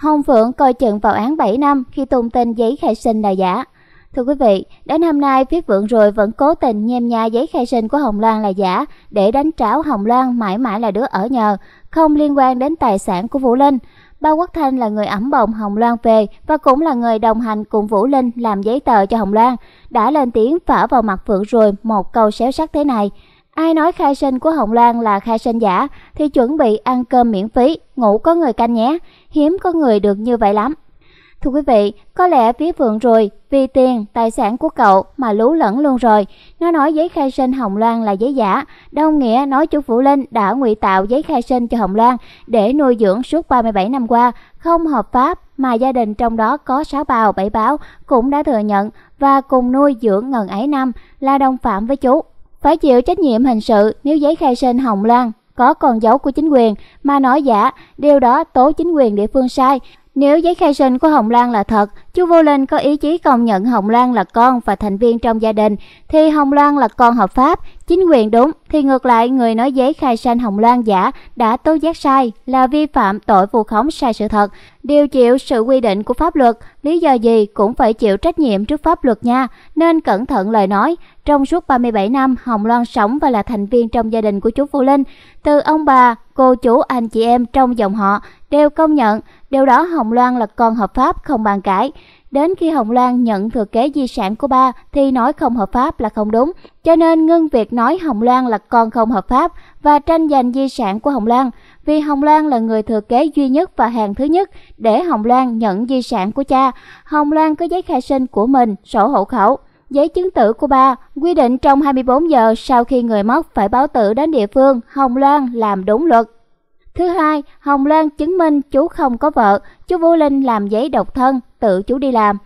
Hồng Phượng coi chừng vào án 7 năm khi tung tin giấy khai sinh là giả. Thưa quý vị, đến hôm nay phía Phượng rồi vẫn cố tình nhem nha giấy khai sinh của Hồng Loan là giả để đánh tráo Hồng Loan mãi mãi là đứa ở nhờ, không liên quan đến tài sản của Vũ Linh. Bao Quốc Thanh là người ẩm bồng Hồng Loan về và cũng là người đồng hành cùng Vũ Linh làm giấy tờ cho Hồng Loan, đã lên tiếng phả vào mặt Phượng rồi một câu xéo sắc thế này. Ai nói khai sinh của Hồng Loan là khai sinh giả thì chuẩn bị ăn cơm miễn phí, ngủ có người canh nhé, hiếm có người được như vậy lắm. Thưa quý vị, có lẽ phía Phượng rồi, vì tiền, tài sản của cậu mà lú lẫn luôn rồi. Nó nói giấy khai sinh Hồng Loan là giấy giả, đồng nghĩa nói chú Vũ Linh đã ngụy tạo giấy khai sinh cho Hồng Loan để nuôi dưỡng suốt 37 năm qua, không hợp pháp mà gia đình trong đó có sáu bào bảy báo cũng đã thừa nhận và cùng nuôi dưỡng ngần ấy năm là đồng phạm với chú. Phải chịu trách nhiệm hình sự nếu giấy khai sinh Hồng Loan có con dấu của chính quyền mà nói giả, điều đó tố chính quyền địa phương sai. Nếu giấy khai sinh của Hồng Lan là thật, chú Vô Linh có ý chí công nhận Hồng Loan là con và thành viên trong gia đình, thì Hồng Loan là con hợp pháp, chính quyền đúng, thì ngược lại người nói giấy khai sinh Hồng Loan giả đã tố giác sai là vi phạm tội vu khống sai sự thật, điều chịu sự quy định của pháp luật, lý do gì cũng phải chịu trách nhiệm trước pháp luật nha, nên cẩn thận lời nói. Trong suốt 37 năm, Hồng Loan sống và là thành viên trong gia đình của chú Vô Linh, từ ông bà, cô chú, anh chị em trong dòng họ đều công nhận. Điều đó Hồng Loan là con hợp pháp không bàn cãi. Đến khi Hồng Loan nhận thừa kế di sản của ba thì nói không hợp pháp là không đúng. Cho nên ngưng việc nói Hồng Loan là con không hợp pháp và tranh giành di sản của Hồng Loan. Vì Hồng Loan là người thừa kế duy nhất và hàng thứ nhất để Hồng Loan nhận di sản của cha. Hồng Loan có giấy khai sinh của mình, sổ hộ khẩu giấy chứng tử của ba quy định trong 24 giờ sau khi người mất phải báo tử đến địa phương Hồng Loan làm đúng luật Thứ hai, Hồng Loan chứng minh chú không có vợ, chú Vũ Linh làm giấy độc thân, tự chú đi làm.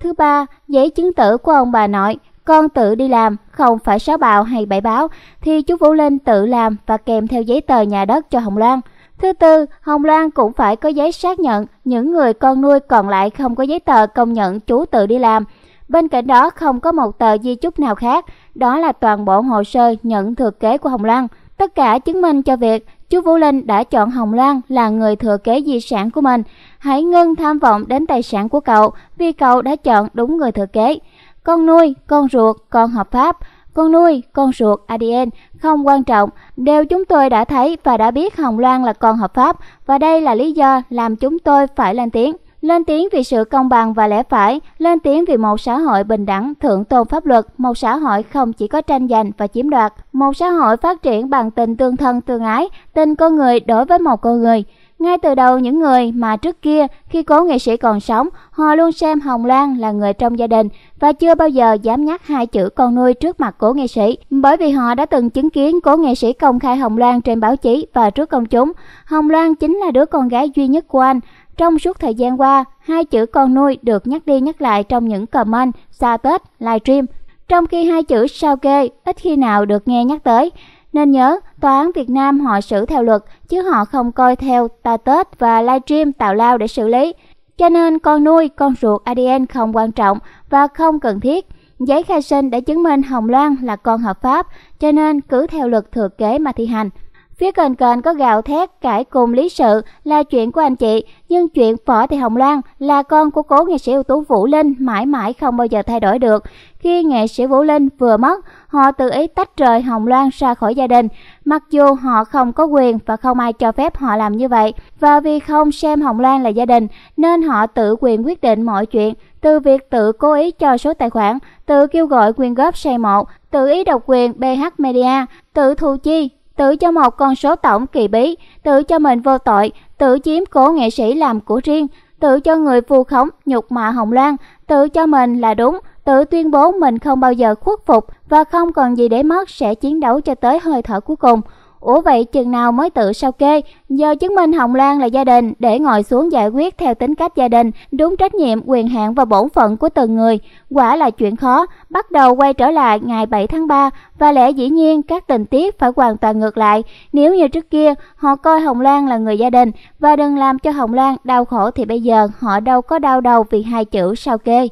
Thứ ba, giấy chứng tử của ông bà nội, con tự đi làm, không phải sáu bào hay bảy báo, thì chú Vũ Linh tự làm và kèm theo giấy tờ nhà đất cho Hồng Loan. Thứ tư, Hồng Loan cũng phải có giấy xác nhận những người con nuôi còn lại không có giấy tờ công nhận chú tự đi làm. Bên cạnh đó không có một tờ di chúc nào khác, đó là toàn bộ hồ sơ nhận thừa kế của Hồng Loan. Tất cả chứng minh cho việc chú Vũ Linh đã chọn Hồng Loan là người thừa kế di sản của mình. Hãy ngưng tham vọng đến tài sản của cậu vì cậu đã chọn đúng người thừa kế. Con nuôi, con ruột, con hợp pháp, con nuôi, con ruột, ADN không quan trọng, đều chúng tôi đã thấy và đã biết Hồng Loan là con hợp pháp và đây là lý do làm chúng tôi phải lên tiếng lên tiếng vì sự công bằng và lẽ phải, lên tiếng vì một xã hội bình đẳng, thượng tôn pháp luật, một xã hội không chỉ có tranh giành và chiếm đoạt, một xã hội phát triển bằng tình tương thân tương ái, tình con người đối với một con người. Ngay từ đầu những người mà trước kia khi cố nghệ sĩ còn sống, họ luôn xem Hồng Lan là người trong gia đình và chưa bao giờ dám nhắc hai chữ con nuôi trước mặt cố nghệ sĩ, bởi vì họ đã từng chứng kiến cố nghệ sĩ công khai Hồng Lan trên báo chí và trước công chúng. Hồng Lan chính là đứa con gái duy nhất của anh, trong suốt thời gian qua, hai chữ con nuôi được nhắc đi nhắc lại trong những comment, xa Tết, livestream, trong khi hai chữ sao kê ít khi nào được nghe nhắc tới. Nên nhớ, tòa án Việt Nam họ xử theo luật, chứ họ không coi theo ta Tết và livestream tào lao để xử lý. Cho nên con nuôi, con ruột ADN không quan trọng và không cần thiết. Giấy khai sinh đã chứng minh Hồng Loan là con hợp pháp, cho nên cứ theo luật thừa kế mà thi hành. Phía cần kền có gạo thét cãi cùng lý sự là chuyện của anh chị, nhưng chuyện Võ Thị Hồng Loan là con của cố nghệ sĩ ưu tú Vũ Linh mãi mãi không bao giờ thay đổi được. Khi nghệ sĩ Vũ Linh vừa mất, họ tự ý tách rời Hồng Loan ra khỏi gia đình, mặc dù họ không có quyền và không ai cho phép họ làm như vậy. Và vì không xem Hồng Loan là gia đình, nên họ tự quyền quyết định mọi chuyện, từ việc tự cố ý cho số tài khoản, tự kêu gọi quyên góp xây mộ, tự ý độc quyền BH Media, tự thu chi, tự cho một con số tổng kỳ bí, tự cho mình vô tội, tự chiếm cố nghệ sĩ làm của riêng, tự cho người phù khống nhục mạ Hồng Loan, tự cho mình là đúng, tự tuyên bố mình không bao giờ khuất phục và không còn gì để mất sẽ chiến đấu cho tới hơi thở cuối cùng. Ủa vậy chừng nào mới tự sao kê? Giờ chứng minh Hồng Lan là gia đình để ngồi xuống giải quyết theo tính cách gia đình, đúng trách nhiệm, quyền hạn và bổn phận của từng người. Quả là chuyện khó. Bắt đầu quay trở lại ngày 7 tháng 3 và lẽ dĩ nhiên các tình tiết phải hoàn toàn ngược lại. Nếu như trước kia họ coi Hồng Lan là người gia đình và đừng làm cho Hồng Lan đau khổ thì bây giờ họ đâu có đau đầu vì hai chữ sao kê.